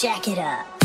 jack it up.